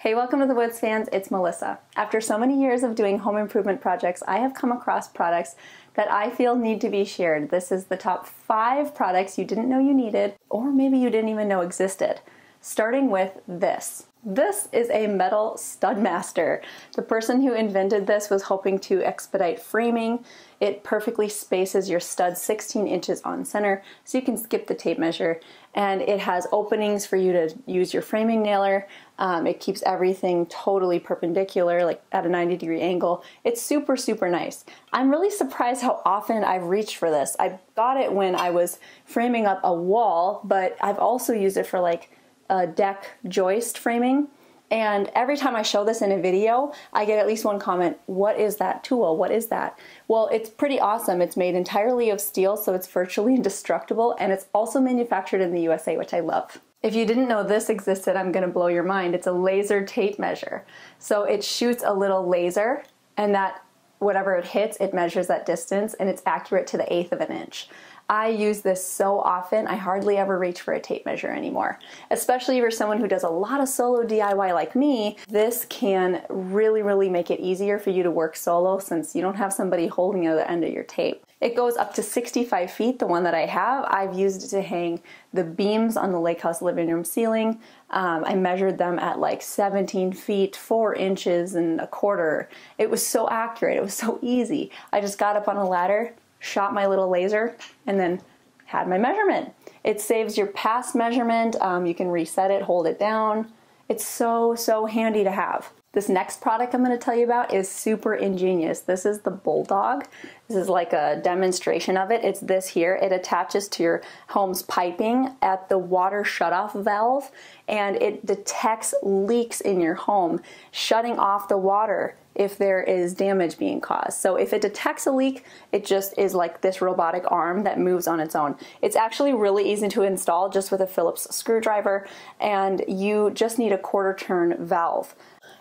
Hey, welcome to the Woods fans. It's Melissa. After so many years of doing home improvement projects, I have come across products that I feel need to be shared. This is the top five products you didn't know you needed, or maybe you didn't even know existed. Starting with this. This is a metal Studmaster. The person who invented this was hoping to expedite framing. It perfectly spaces your stud 16 inches on center, so you can skip the tape measure. And it has openings for you to use your framing nailer. Um, it keeps everything totally perpendicular, like at a 90 degree angle. It's super, super nice. I'm really surprised how often I've reached for this. I got it when I was framing up a wall, but I've also used it for like a deck joist framing. And every time I show this in a video, I get at least one comment, what is that tool? What is that? Well, it's pretty awesome. It's made entirely of steel, so it's virtually indestructible, and it's also manufactured in the USA, which I love. If you didn't know this existed, I'm gonna blow your mind. It's a laser tape measure. So it shoots a little laser, and that whatever it hits, it measures that distance, and it's accurate to the eighth of an inch. I use this so often, I hardly ever reach for a tape measure anymore. Especially if you're someone who does a lot of solo DIY like me, this can really, really make it easier for you to work solo since you don't have somebody holding the other end of your tape. It goes up to 65 feet, the one that I have. I've used it to hang the beams on the lake house living room ceiling. Um, I measured them at like 17 feet, 4 inches and a quarter. It was so accurate, it was so easy. I just got up on a ladder, shot my little laser, and then had my measurement. It saves your past measurement. Um, you can reset it, hold it down. It's so, so handy to have. This next product I'm going to tell you about is super ingenious. This is the Bulldog. This is like a demonstration of it. It's this here. It attaches to your home's piping at the water shutoff valve and it detects leaks in your home, shutting off the water if there is damage being caused. So if it detects a leak, it just is like this robotic arm that moves on its own. It's actually really easy to install just with a Phillips screwdriver and you just need a quarter turn valve.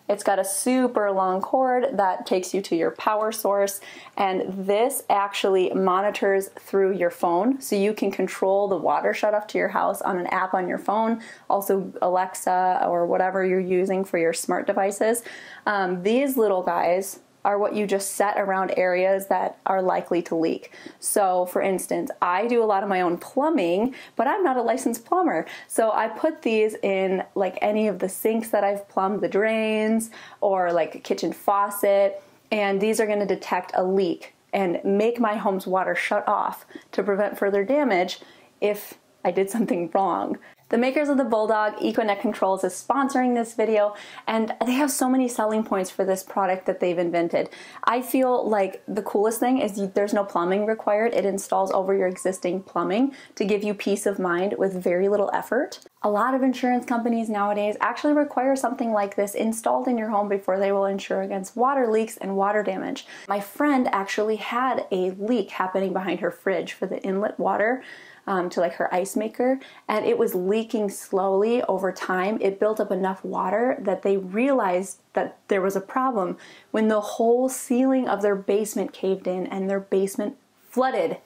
It's got a super long cord that takes you to your power source, and this actually monitors through your phone. So you can control the water shut off to your house on an app on your phone, also Alexa or whatever you're using for your smart devices. Um, these little guys are what you just set around areas that are likely to leak. So, for instance, I do a lot of my own plumbing, but I'm not a licensed plumber. So, I put these in like any of the sinks that I've plumbed, the drains, or like a kitchen faucet, and these are going to detect a leak and make my home's water shut off to prevent further damage if I did something wrong. The makers of the Bulldog Econet Controls is sponsoring this video and they have so many selling points for this product that they've invented. I feel like the coolest thing is there's no plumbing required. It installs over your existing plumbing to give you peace of mind with very little effort. A lot of insurance companies nowadays actually require something like this installed in your home before they will insure against water leaks and water damage. My friend actually had a leak happening behind her fridge for the inlet water um, to like her ice maker and it was leaking slowly over time. It built up enough water that they realized that there was a problem when the whole ceiling of their basement caved in and their basement flooded.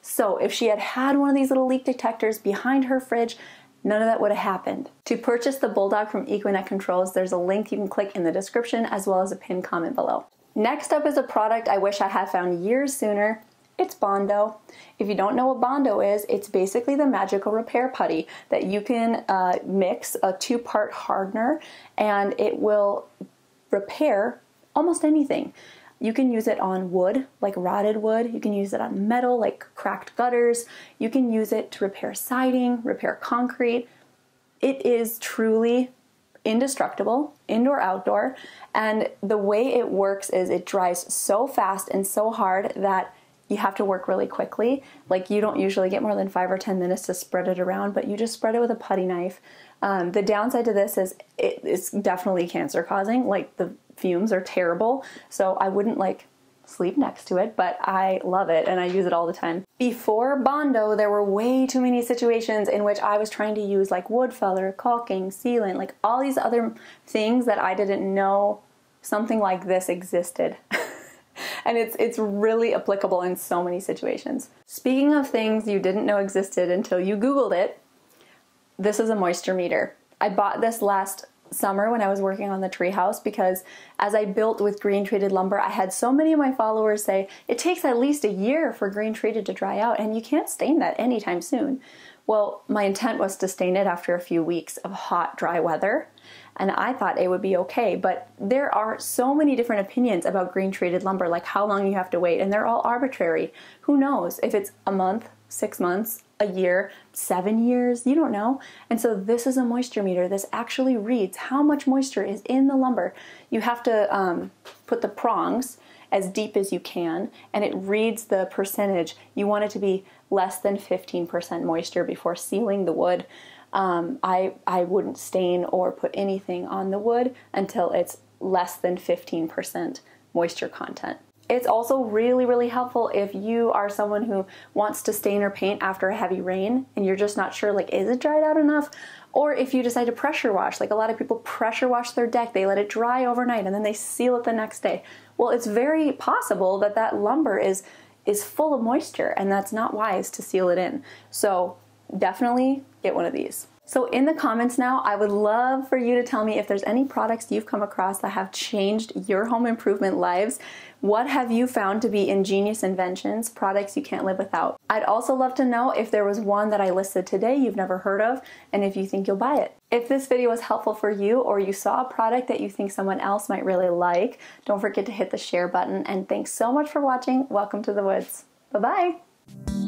So if she had had one of these little leak detectors behind her fridge, none of that would have happened. To purchase the Bulldog from Econet Controls, there's a link you can click in the description as well as a pinned comment below. Next up is a product I wish I had found years sooner. It's Bondo. If you don't know what Bondo is, it's basically the magical repair putty that you can uh, mix a two part hardener and it will repair almost anything. You can use it on wood, like rotted wood. You can use it on metal, like cracked gutters. You can use it to repair siding, repair concrete. It is truly indestructible, indoor, outdoor. And the way it works is it dries so fast and so hard that you have to work really quickly. Like you don't usually get more than five or 10 minutes to spread it around, but you just spread it with a putty knife. Um, the downside to this is it is definitely cancer causing. Like the fumes are terrible. So I wouldn't like sleep next to it, but I love it and I use it all the time. Before Bondo, there were way too many situations in which I was trying to use like wood filler, caulking, sealant, like all these other things that I didn't know something like this existed. and it's it's really applicable in so many situations. Speaking of things you didn't know existed until you googled it, this is a moisture meter. I bought this last summer when I was working on the treehouse because as I built with green treated lumber, I had so many of my followers say it takes at least a year for green treated to dry out and you can't stain that anytime soon. Well, my intent was to stain it after a few weeks of hot, dry weather, and I thought it would be okay. But there are so many different opinions about green treated lumber, like how long you have to wait, and they're all arbitrary. Who knows if it's a month, six months, a year, seven years, you don't know. And so this is a moisture meter. This actually reads how much moisture is in the lumber. You have to um, put the prongs as deep as you can, and it reads the percentage. You want it to be less than 15% moisture before sealing the wood. Um, I, I wouldn't stain or put anything on the wood until it's less than 15% moisture content. It's also really, really helpful if you are someone who wants to stain or paint after a heavy rain and you're just not sure, like, is it dried out enough? Or if you decide to pressure wash, like a lot of people pressure wash their deck, they let it dry overnight and then they seal it the next day. Well, it's very possible that that lumber is is full of moisture and that's not wise to seal it in. So, definitely get one of these. So, in the comments now, I would love for you to tell me if there's any products you've come across that have changed your home improvement lives. What have you found to be ingenious inventions, products you can't live without? I'd also love to know if there was one that I listed today you've never heard of and if you think you'll buy it. If this video was helpful for you or you saw a product that you think someone else might really like, don't forget to hit the share button. And thanks so much for watching. Welcome to the woods. Bye bye.